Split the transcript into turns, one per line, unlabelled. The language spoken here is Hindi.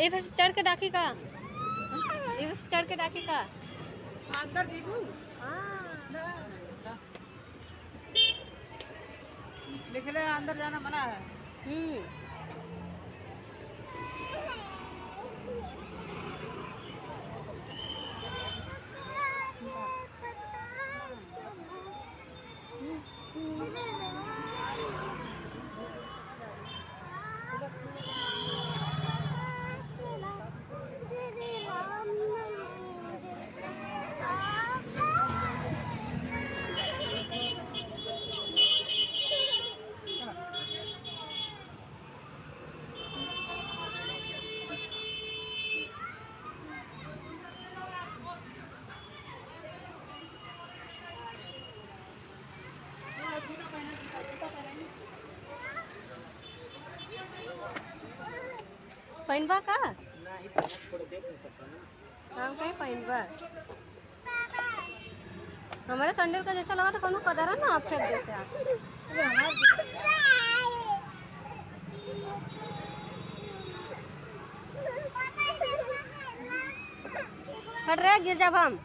ए बस चढ़ के डाकी का। ए बस चढ़ के डाकी का।
अंदर लिखले अंदर जाना मना है।
हम्म। पहनबा का? हम कहीं पहनबा हमारे सैंडल का जैसा लगा था, कोनो कदर है ना, आप फेंक देते आप हट रहे गिर जब हम।